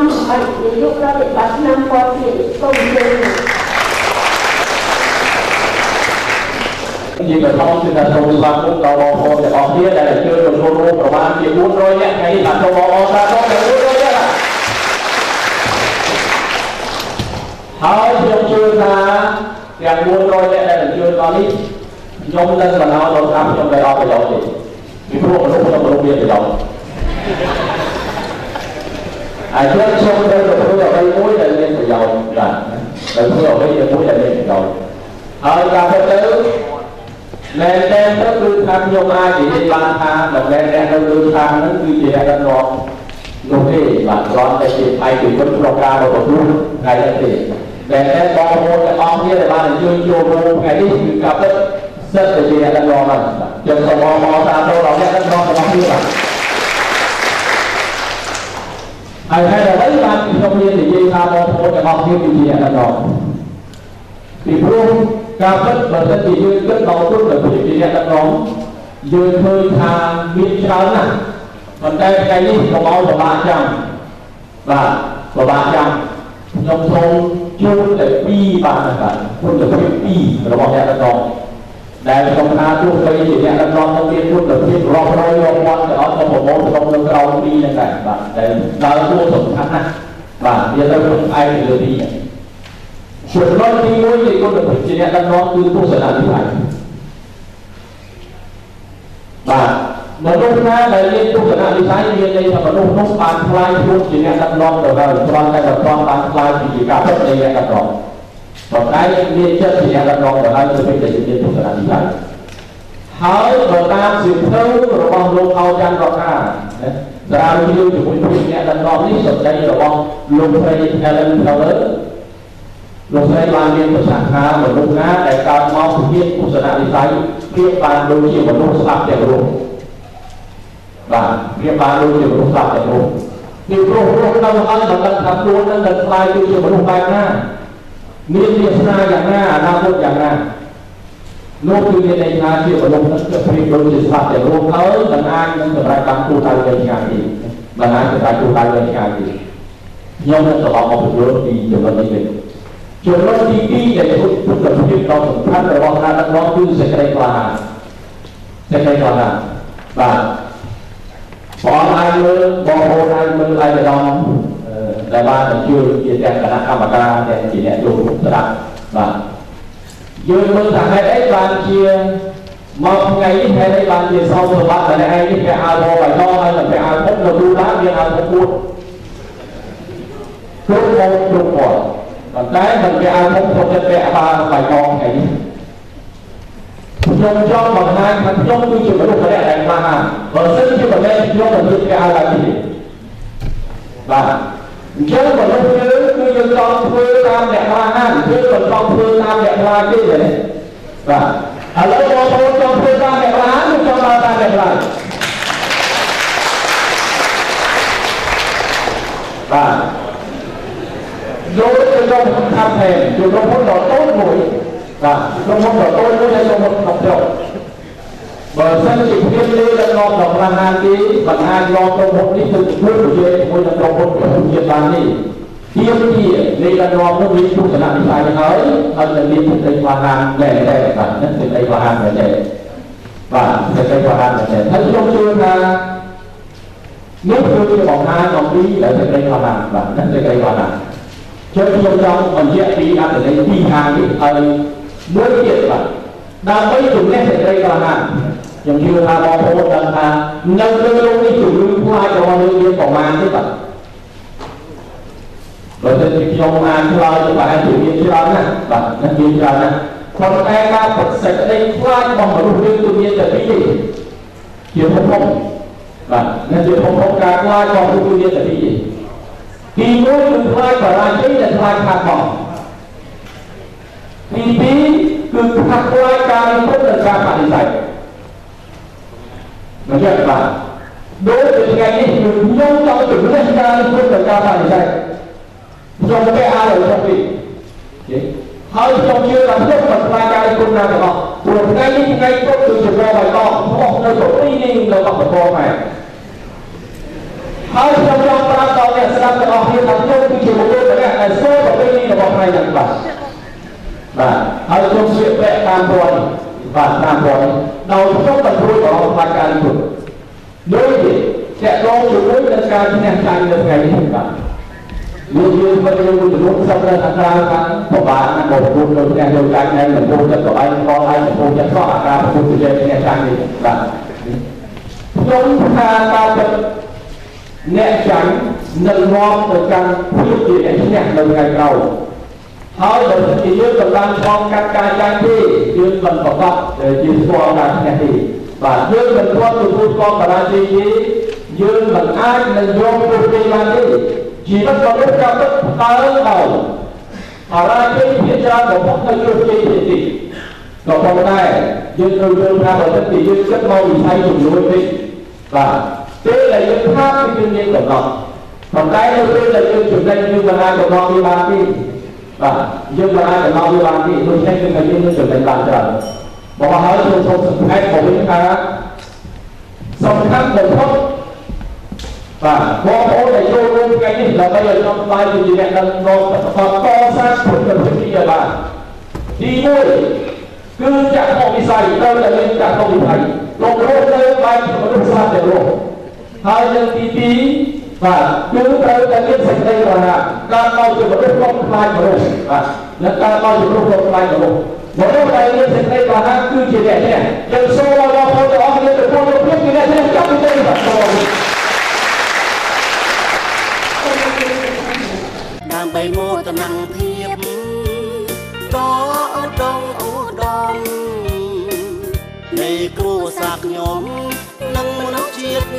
មអរិយយុប្រតិបត្តិឆ្នាំគាត់ទៀតសូមជឿនិយាយបន្តគឺថាសូមស្វាគមន៍ដល់បងប្អូនទាំងអស់គ្នាដែលអញ្ជើញមកចូលរួមប្រមាណជា400នាក់ថ្ងៃនេះបាទសូមបងប្អូនស្វាគមន៍ទាំង400នាក់ហើយខ្ញុំជឿថាទាំង400នាក់ដែលអញ្ជើញមកនេះខ្ញុំនឹងបណ្ដោះដល់តាមខ្ញុំដែលអត់ប្រយោជន៍ទេពីព្រោះមនុស្សខ្ញុំមនុស្សមានប្រយោជន៍ អាចារ្យខ្ញុំត្រូវទៅធ្វើអ្វីមួយដែលមានប្រយោជន៍បាទត្រូវធ្វើអ្វីមួយដែលមានប្រយោជន៍ហើយការទៅទៅមែនតែទៅគឺថាខ្ញុំអាចនិយាយបានថាមិនមែនអ្នកនៅលើខាងហ្នឹងគឺជាអ្នកដឹកនាំនោះទេបាទគ្រាន់តែជាផ្នែកពីវិទ្យាការរបស់ខ្លួនថ្ងៃនេះទេតែតែបងប្អូនទាំងអស់គ្នាដែលបានអញ្ជើញចូលរួមថ្ងៃនេះគឺកាប់ទឹកសិតតែជាអ្នកដឹកនាំហ្នឹងចឹងសូមបងប្អូនតាមទៅដល់អ្នកដឹកនាំរបស់គ្នាបាទ ហើយហេតុអ្វីបានខ្ញុំមាននិយាយថាបងប្អូនទាំងអស់គ្នាគឺជាអ្នកដឹកនាំពីព្រោះការពិតបើសិនជាយើងគិតដល់គុណភាពជាអ្នកដឹកនាំយើងឃើញថាមានច្រើនណាស់ប៉ុន្តែថ្ងៃនេះកុំឲ្យពិបាកចាំបាទពិបាកចាំខ្ញុំសូមជួនតែពីរបាទបាទគុណភាពពីររបស់អ្នកដឹកនាំ ដែលខ្ញុំថាទោះបីជាអ្នកដឹកនាំនឹងមានគុណភាពរាប់រយរាប់ពាន់ក៏អត់ក៏ប្រមូលក្នុងនៅក្រោមពីរហ្នឹងដែរបាទដែលដើរតួសំខាន់ណាស់បាទវាទៅផ្អែកលើទីនេះចំណុចទី1នៃគុណភាពជាអ្នកដឹកនាំគឺទស្សនវិស័យបាទមនុស្សណាដែលមានទស្សនវិស័យមានន័យថាមនុស្សនោះបានខ្លាយខ្លួនជាអ្នកដឹកនាំទៅហើយគ្រាន់តែប្រព័ន្ធបានខ្លាយជាការពិតនៃអ្នកដឹកនាំ ប៉ុន្តែមានចិត្តជាអ្នកដឹកនាំទៅហើយគឺពេលដែលមានទស្សនវិស័យហើយបើតាមសិភៅរបស់លោកអោចាន់រកាសារ៉ាវជឿជាមួយនឹងអ្នកដឹកនាំនេះសម្ដីរបស់លោកស្រី Helen Keller លោកស្រីបានមានប្រសាសន៍ថាមនុស្សណាដែលកើតមកពីទស្សនវិស័យព្រៀបបានដូចជាមនុស្សស្លាប់ទាំងរស់បាទព្រៀបបានដូចជាមនុស្សស្លាប់ទាំងរស់ពីព្រោះរស់នៅហើយមិនដឹងថាខ្លួននឹងនឹងខ្លាយទៅជាមនុស្សបែបណា មានវាសនាយ៉ាងណាអនាគតយ៉ាងណានោះគឺមានន័យថាជាមនុស្សនឹងព្រៀបដូចជាស្លាប់ទាំងរស់ហើយមិនអាចនឹងសម្រេចបានគោលដៅវែងឆ្ងាយទេមិនអាចសម្រេចគោលដៅវែងឆ្ងាយទេខ្ញុំនឹងត្រឡប់មកពន្យល់ពីចំណុចនេះវិញចំណុចទី2ដែលពុទ្ធពុទ្ធភាពដ៏សំខាន់របស់ការដឹកនាំគឺសេចក្តីក្លាហានសេចក្តីក្លាហានបាទបងអាចមើលបងប្អូនអាចមើលឯកឧត្តម ដែលបានបញ្ជូនជាទាំងគណៈកម្មការទាំងជាអ្នកចូលរួមស្ដាប់បាទយើងមើលថាហេតុអីបានជាមកថ្ងៃនេះហេតុអីបានជាសោសម្បត្តិដែលឯងនេះគេឲ្យបបៃតងហើយគេឲ្យពុកនៅទូឡានមានឲ្យពុកពួតគ្រប់មកគ្រប់គាត់ប៉ុន្តែមិនគេឲ្យខ្ញុំខ្ញុំចិត្តពាក់បាល់បៃតងថ្ងៃនេះខ្ញុំចង់បង្ហាញថាខ្ញុំគឺជាមនុស្សម្នាក់ដែលក្លាហានបើសិនជាមិនមែនខ្ញុំមិនជាគេឲ្យឡើយទេបាទ អញ្ចឹងមនុស្សយើងគឺយើងចង់ធ្វើតាមអ្នកក្លាហានយើងមិនចង់ធ្វើតាមអ្នកខ្លាចទេទេបាទឥឡូវបងប្អូនចង់ធ្វើតាមអ្នកក្លាហានឬចង់ដើរតាមអ្នកខ្លាចបាទយកទៅយកខាត់ថែមយកក្រុមហ៊ុនដ៏តូចមួយបាទក្រុមហ៊ុនដ៏តូចមួយដែលក្រុមហ៊ុនក្នុងស្រុក បើសិនជាភាពលើដឹកនាំដល់ផ្លាហាទីបណ្ដាយកក្រុមហ៊ុននេះទៅធ្វើប្រយោជន៍ជាមួយនឹងក្រុមហ៊ុនប្រជាជាតិបាននេះជាជានៃដឹកនាំនោះមានទស្សនវិស័យហើយហើយនឹងមានសេចក្តីផ្លាហាមែនទេបាទនឹងសេចក្តីផ្លាហាមែនទេបាទសេចក្តីផ្លាហាមែនទេហើយខ្ញុំជឿថានេះគឺជាបង្ហាញអំពីសេចក្តីផ្លាហាបាទនឹងសេចក្តីផ្លាហាចឹងខ្ញុំចង់បញ្ជាក់ពីអត្ថន័យពីរខាងនេះហើយមួយទៀតបាទដើម្បីជំនះសេចក្តីក្លាហាន ខ្ញុំយល់ថាបងប្អូនដឹងថានៅក្នុងលោកនេះជំនឿផ្លាយរបស់យើងមានប្រមាណទេបាទបើសិនជាខ្ញុំអានឆ្លើយទៅបែរជាមានច្រើនណាស់បាទនឹងមានច្រើនណាស់ប៉ុន្តែការពិតសេចក្តីខ្លាចរបស់មនុស្សយើងគឺមានតែពីរទេជាភពភពបាទនឹងជាភពភពការខ្លាចរបស់មនុស្សគឺមានតែពីរទេទី1គឺខ្លាចបរាជ័យនិងខ្លាចខាតបង់ទី2គឺខ្លាចការរិះគន់និងការបដិសេធ មកចេះបាទដូចជាថ្ងៃនេះគឺខ្ញុំចង់ជំនះការរិះគន់និងការបដិសេធខ្ញុំគេឲ្យខ្ញុំពីហើយខ្ញុំជឿថាខ្ញុំមិនខ្លាចការរិះគន់ណាទាំងអស់ព្រោះថ្ងៃនេះថ្ងៃពុទ្ធគឺជាបបៃតងហោះនៅប្រពៃនេះនៅកម្ពុជាខ្មែរហហើយខ្ញុំចង់ប្រាប់ដល់អ្នក ស្ដាប់ទាំងអស់គ្នាថាខ្ញុំគឺជាបុគ្គលម្នាក់ដែលស្គាល់ប្រពៃណីរបស់ខ្មែរយ៉ាងច្បាស់បាទហើយខ្ញុំស្លៀកពាក់តាមព្រមបាទតាមព្រមដោយខ្ញុំមិនរួចបរំផ្លាច់ការនេះដូចជាតកតងជាមួយនឹងការឈ្នះចាញ់នៅថ្ងៃនេះបាទយើងយើងមិនយើងមួយចំនួនសពនៅខាងក្រៅខាងប្របានណាបងប្អូននៅផ្ទះយកចាញ់នៅមិនពុះចិត្តក៏ឯងផងឯងកំពុងចិត្តស្រស់អាការពុះជាឈ្នះចាញ់នេះបាទខ្ញុំថាតាមពិតអ្នកចាញ់នឹងនាំទៅកាន់ភាពជាអ្នកឈ្នះនៅថ្ងៃក្រោយហើយបើសិនជាយើងមិនបានឆ្លងកាត់ការចាញ់ទេយើងមិនប្រកបជាស្គាល់ការឈ្នះទេ បាទយើងមិនទាន់ទទួលស្គាល់បរាជ័យទេយើងមិនអាចនឹងយកពុទ្ធទេបានទេជីវិតរបស់យើងក៏ពិតតើដល់បរាជ័យភាគច្រើនបំផុតនៅជោគជ័យទេទីក៏ប៉ុន្តែយើងត្រូវយល់ថាបើសិនជាយើងគិតមកវិស័យជំនួយនេះបាទពេលដែលយើងថាពីយើងមានកំណត់ប៉ុន្តែនៅពេលដែលយើងចំណេញយើងមិនអាចកំណត់វាបានទេបាទយើងមិនអាចកំណត់វាបានទេដូច្នេះគឺថាយើងនឹងចំណេញបានច្រើន មកហើយខ្ញុំសូមសង្ខេបមកវិញថាសំខាន់បំផុតបាទបងប្អូនដែលចូលរួមថ្ងៃនេះដើម្បីឲ្យខ្ញុំស្លាយជាអ្នកដឹកនាំបកសាងពុទ្ធវិធីឲ្យបានទី1គឺចាក់មកវិស័យត្រូវតែមានចាក់មកវិស័យលោករស់នៅបែបមនុស្សសាស្ត្រទាំងរស់ហើយនឹងទី2បាទគឺត្រូវតែមានសេចក្តីប្រាថ្នាការមកជាមនុស្សគ្រប់ខ្លាចមនុស្សបាទនិងការមកជាមនុស្សគ្រប់ខ្លាចមនុស្ស មនុស្សដែលមានសេចក្តីប្រាថ្នាគឺជាអ្នកនេះយើងសូមឲ្យបងប្អូនទាំងអស់គ្នាទទួលយកភាពជាអ្នកនេះចាប់ពីនេះបាទសូមដើម្បីមោទនភាពក៏ឧត្តមឧត្តមនៃគ្រួសារខ្ញុំនិងមនុស្សជាតិ